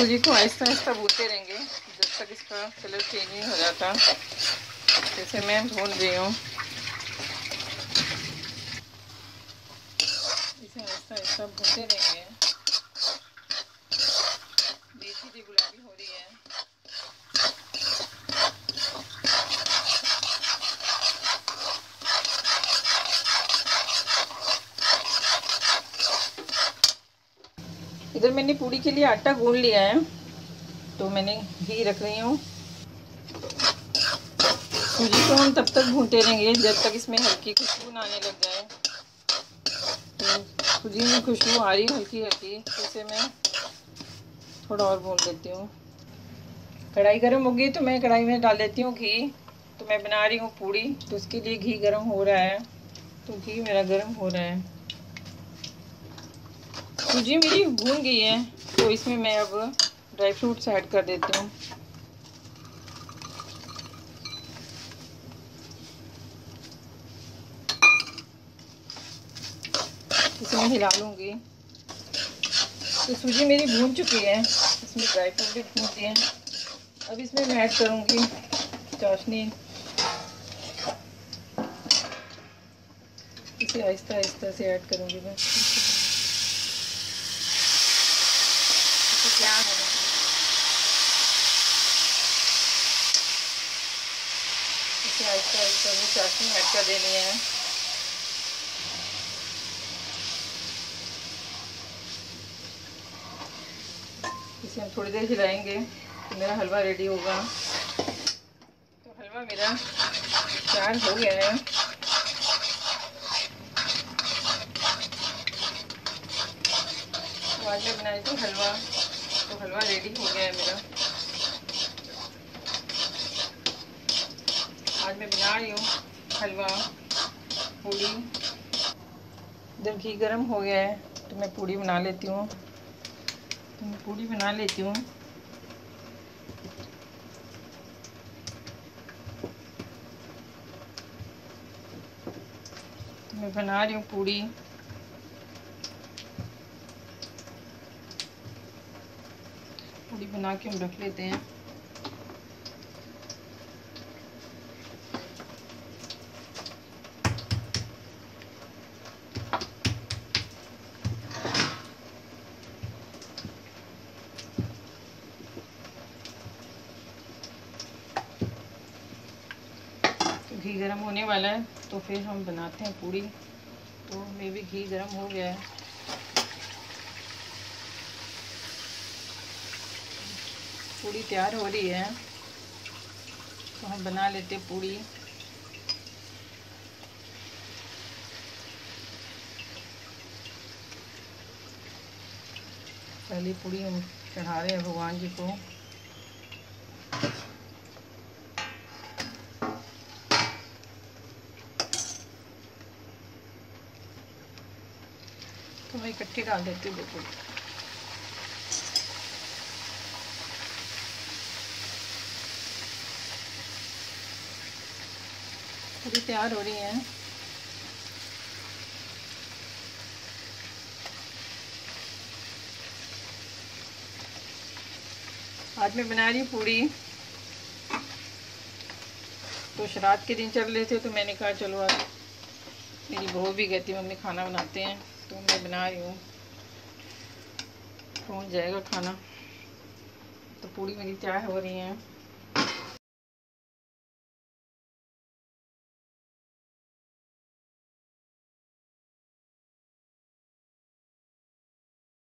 सूजी को आहिस्ता आहिस्ता भूनते रहेंगे जब तक इसका कलर चेंज नहीं हो जाता। जैसे मैं भून रही हूँ। इसे आहिस्ता आहिस्ता भूनते रहेंगे धीरे गुलाबी हो रही है इधर मैंने पूड़ी के लिए आटा गूंद लिया है तो मैंने घी रख रही हूँ। सूजी को हम तब तक भूनते रहेंगे, जब तक इसमें हल्की खुशबू आने लग जाए। तो सूजी में खुशबू आ रही हल्की हल्की। तो इसे मैं थोड़ा और भून लेती हूँ। कढ़ाई गर्म होगी तो मैं कढ़ाई में डाल देती हूँ घी। तो मैं बना रही हूँ पूड़ी तो उसके लिए घी गर्म हो रहा है। तो घी मेरा गर्म हो रहा है। सूजी मेरी भून गई है तो इसमें मैं अब ड्राई फ्रूट्स ऐड कर देती हूँ। इसमें हिला लूँगी। तो सूजी मेरी भून चुकी है, इसमें ड्राई फ्रूट भी भून दिए हैं। अब इसमें मैं ऐड करूँगी चाशनी। इसे आहिस्ता आहिस्ता से ऐड करूँगी मैं। क्या इसे आहिस्ता आहिस्ता में चाशनी ऐड कर देनी है। इसे हम थोड़ी देर हिलाएँगे तो मेरा हलवा रेडी होगा। तो हलवा मेरा तैयार हो गया है। तो आज मैं बनाई थी हलवा। तो हलवा रेडी हो गया है मेरा। आज मैं बना रही हूँ हलवा, पूड़ी। इधर घी गर्म हो गया है तो मैं पूड़ी बना लेती हूँ। तो मैं पूड़ी बना लेती हूँ। तो मैं बना रही हूँ पूड़ी। पूड़ी बना के हम रख लेते हैं। तो घी गर्म होने वाला है तो फिर हम बनाते हैं पूड़ी। तो मे भी घी गर्म हो गया है। पूड़ी तैयार हो रही है। तो हम बना लेते पूड़ी। पहली पूड़ी हम चढ़ा रहे हैं भगवान जी को। तो मैं इकट्ठी डाल देती हूँ देखो पूरी तैयार हो रही हैं। आज मैं बना रही पूड़ी। तो शरात के दिन चल रहे थे तो मैंने कहा, चलो आज मेरी बहू भी कहती मम्मी खाना बनाते हैं। तो मैं बना रही हूँ। पहुँच जाएगा खाना। तो पूड़ी मेरी तैयार हो रही है।